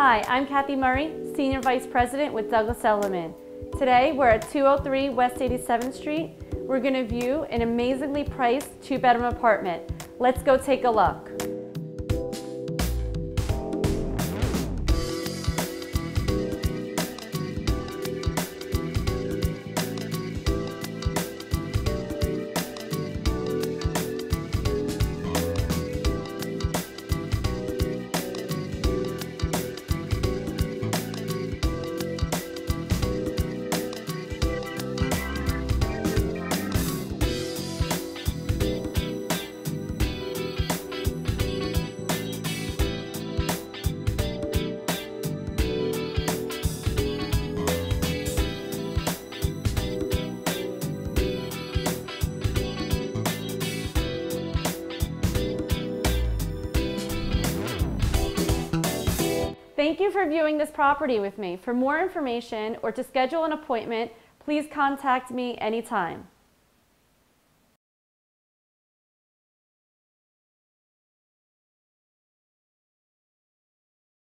Hi, I'm Kathy Murray, Senior Vice President with Douglas Elliman. Today we're at 203 West 87th Street. We're going to view an amazingly priced two-bedroom apartment. Let's go take a look. Thank you for viewing this property with me. For more information or to schedule an appointment, please contact me anytime.